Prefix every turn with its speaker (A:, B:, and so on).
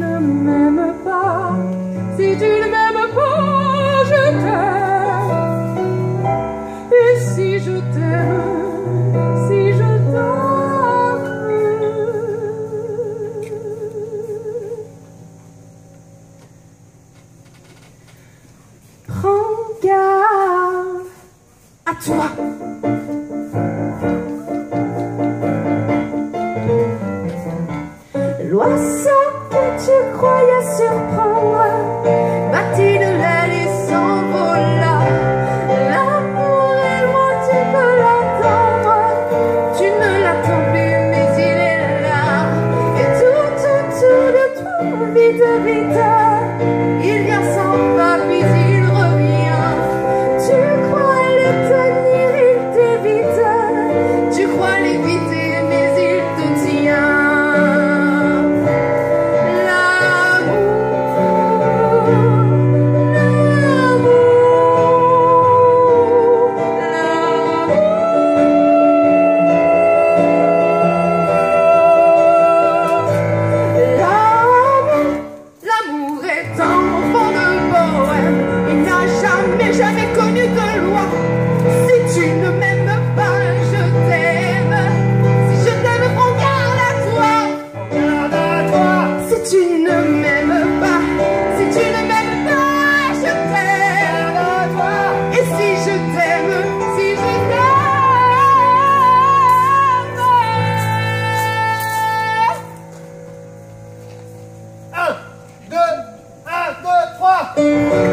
A: ne m'aimes pas, si tu ne m'aimes pas, je t'aime. Et si je t'aime, si je t'aime. Prends garde à toi. croyait surprendre. Mathilde l'aile s'envola. L'amour et moi, tu peux l'attendre. Tu ne l'attends plus, mais il est là. Et tout autour de toi, vite, vite.
B: Música